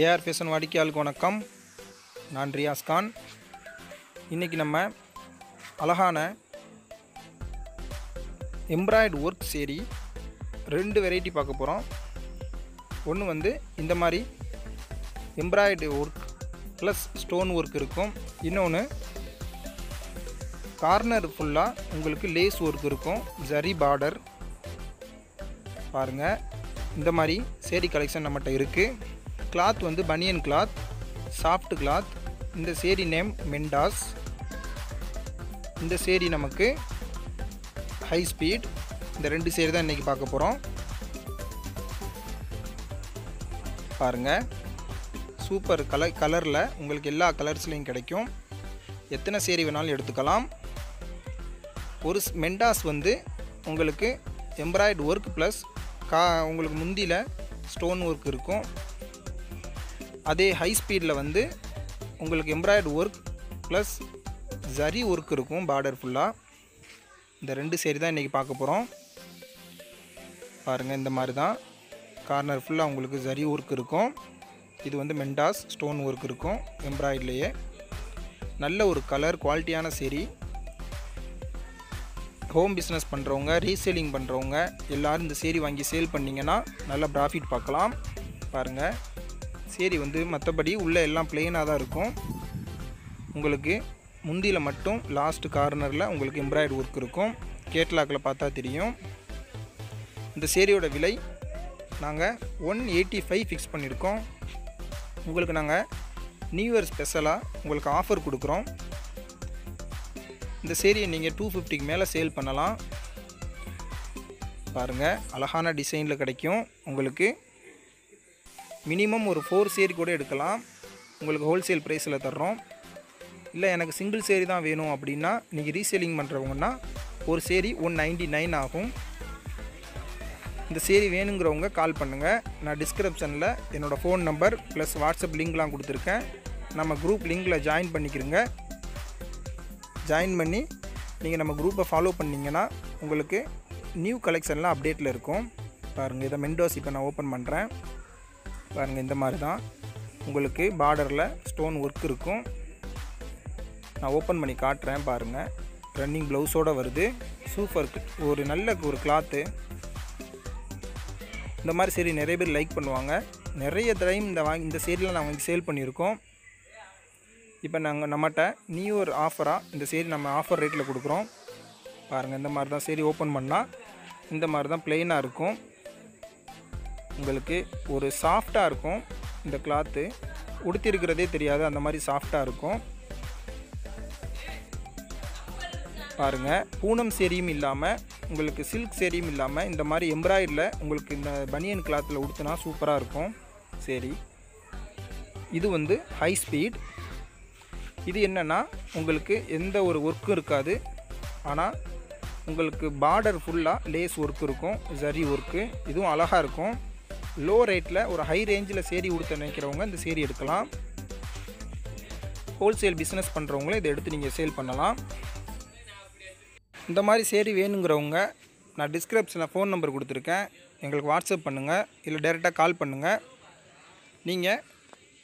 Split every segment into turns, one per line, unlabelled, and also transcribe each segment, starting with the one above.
AR fashion வாடிக்கையாளுக்கு வணக்கம். நான் ரியாஸ் கான் இன்றைக்கி நம்ம அழகான எம்ப்ராய்டு ஒர்க் சேரி ரெண்டு வெரைட்டி பார்க்க போகிறோம் ஒன்று வந்து இந்த மாதிரி embroidery work plus stone work இருக்கும். இன்னொன்று கார்னர் ஃபுல்லாக உங்களுக்கு லேஸ் ஒர்க் இருக்கும். ஜரி பார்டர் பாருங்கள் இந்த மாதிரி சேரீ கலெக்ஷன் நம்மகிட்ட இருக்குது கிளாத் வந்து பனியன் கிளாத் சாஃப்ட் கிளாத் இந்த சேரீ நேம் மெண்டாஸ் இந்த சேரீ நமக்கு ஹை ஸ்பீட் இந்த ரெண்டு சேரீ தான் இன்றைக்கி பார்க்க போகிறோம் பாருங்கள் சூப்பர் கலர் கலரில் உங்களுக்கு எல்லா கலர்ஸ்லேயும் கிடைக்கும். எத்தனை சேரீ வேணாலும் எடுத்துக்கலாம். ஒரு ஸ்- மெண்டாஸ் வந்து உங்களுக்கு எம்ப்ராய்டு ஒர்க் ப்ளஸ் கா உங்களுக்கு முந்தியில் ஸ்டோன் ஒர்க் இருக்கும். அதே ஹை ஸ்பீடில் வந்து உங்களுக்கு embroidery work plus zari work இருக்கும் பார்டர் ஃபுல்லாக இந்த ரெண்டு சேரி தான் இன்றைக்கி பார்க்க போகிறோம் பாருங்கள் இந்த மாதிரி தான். கார்னர் ஃபுல்லாக உங்களுக்கு ஜரி ஒர்க் இருக்கும். இது வந்து மெண்டாஸ் ஸ்டோன் ஒர்க் இருக்கும் எம்ப்ராய்ட்லேயே நல்ல ஒரு கலர் குவாலிட்டியான சேரீ. ஹோம் பிஸ்னஸ் பண்ணுறவங்க ரீசேலிங் பண்ணுறவங்க எல்லோரும் இந்த சேரீ வாங்கி சேல் பண்ணிங்கன்னா நல்ல ப்ராஃபிட் பார்க்கலாம். பாருங்கள் சரி வந்து மற்றபடி உள்ளே எல்லாம் பிளெயினாக தான் இருக்கும். உங்களுக்கு முந்தியில் மட்டும் லாஸ்ட் கார்னரில் உங்களுக்கு எம்ப்ராய்டு ஒர்க் இருக்கும். கேட்லாக்கில் பார்த்தா தெரியும். இந்த சேரியோட விலை நாங்கள் ஒன் எயிட்டி ஃபைவ் ஃபிக்ஸ் பண்ணியிருக்கோம் உங்களுக்கு நாங்கள் நியூ இயர் ஸ்பெஷலாக உங்களுக்கு ஆஃபர் கொடுக்குறோம். இந்த சேரியை நீங்கள் டூ ஃபிஃப்டிக்கு மேலே சேல் பண்ணலாம். பாருங்கள் அழகான டிசைனில் கிடைக்கும். உங்களுக்கு மினிமம் ஒரு ஃபோர் சேரி கூட எடுக்கலாம். உங்களுக்கு ஹோல்சேல் ப்ரைஸில் தர்றோம். இல்லை எனக்கு சிங்கிள் சேரி தான் வேணும் அப்படின்னா நீங்கள் ரீசேலிங் பண்ணுறவங்கன்னா ஒரு சேரி ஒன் நைன்டி நைன் ஆகும். இந்த சேரி வேணுங்கிறவங்க கால் பண்ணுங்கள் நான் டிஸ்கிரிப்ஷனில் என்னோடய ஃபோன் நம்பர் ப்ளஸ் வாட்ஸ்அப் லிங்க்லாம் கொடுத்துருக்கேன். நம்ம குரூப் லிங்கில் ஜாயின் பண்ணிக்கிறோங்க ஜாயின் பண்ணி நீங்கள் நம்ம குரூப்பை ஃபாலோ பண்ணிங்கன்னா உங்களுக்கு நியூ கலெக்ஷன்லாம் அப்டேட்டில் இருக்கும். பாருங்கள் இதை மெண்டோஸ் இப்போ நான் ஓப்பன் பண்ணுறேன் பாருங்கள் இந்த மாதிரி தான் உங்களுக்கு பார்டரில் ஸ்டோன் ஒர்க் இருக்கும். நான் ஓப்பன் பண்ணி காட்டுறேன் பாருங்கள் ரன்னிங் ப்ளவுஸோடு வருது. சூப்பர் ஒரு நல்ல ஒரு கிளாத்து இந்த மாதிரி சரி நிறைய பேர் லைக் பண்ணுவாங்க. நிறைய டைம் இந்த வாங்கி இந்த சேரியில் நான் வாங்கி சேல் பண்ணியிருக்கோம். இப்போ நாங்கள் நம்மகிட்ட நியூ இயர் ஆஃபராக இந்த சேரி நம்ம ஆஃபர் ரேட்டில் கொடுக்குறோம். பாருங்கள் இந்த மாதிரி தான் சரி ஓப்பன் பண்ணால் இந்த மாதிரி தான் ப்ளெயினாக இருக்கும். உங்களுக்கு ஒரு சாஃப்டாக இருக்கும் இந்த கிளாத்து உடுத்திருக்கிறதே தெரியாது அந்த மாதிரி சாஃப்டாக இருக்கும். பாருங்கள் பூனம் சேரியும் இல்லாமல் உங்களுக்கு சில்க் சேரியும் இல்லாமல் இந்த மாதிரி எம்ப்ராய்டில் உங்களுக்கு இந்த பனியன் கிளாத்தில் உடுத்தினா சூப்பராக இருக்கும். சரி. இது வந்து ஹை ஸ்பீட் இது என்னென்னா உங்களுக்கு எந்த ஒரு ஒர்க்கும் இருக்காது. ஆனால் உங்களுக்கு பார்டர் ஃபுல்லாக லேஸ் ஒர்க் இருக்கும் ஜரி ஒர்க்கு இதுவும் அழகாக இருக்கும். லோ ரேட்டில் ஒரு ஹை ரேஞ்சில் சேரி கொடுத்த நினைக்கிறவங்க இந்த சேரி எடுக்கலாம். ஹோல்சேல் பிஸ்னஸ் பண்ணுறவங்களும் இதை எடுத்து நீங்கள் சேல் பண்ணலாம். இந்த மாதிரி சேரி வேணுங்கிறவங்க நான் டிஸ்கிரிப்ஷனில் ஃபோன் நம்பர் கொடுத்துருக்கேன். எங்களுக்கு வாட்ஸ்அப் பண்ணுங்கள் இல்லை டேரெக்டாக கால் பண்ணுங்கள் நீங்கள்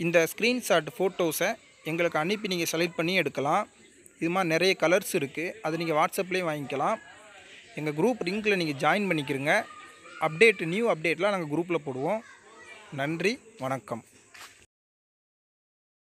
இந்த ஸ்க்ரீன்ஷாட் ஃபோட்டோஸை எங்களுக்கு அனுப்பி நீங்கள் செலக்ட் பண்ணி எடுக்கலாம். இது மாதிரி நிறைய கலர்ஸ் இருக்குது அது நீங்கள் வாட்ஸ்அப்லேயும் வாங்கிக்கலாம். எங்கள் குரூப் லிங்கில் நீங்கள் ஜாயின் பண்ணிக்கிறங்க. அப்டேட் நியூ அப்டேட்லாம் நாங்கள் குரூப்பில் போடுவோம். நன்றி வணக்கம்.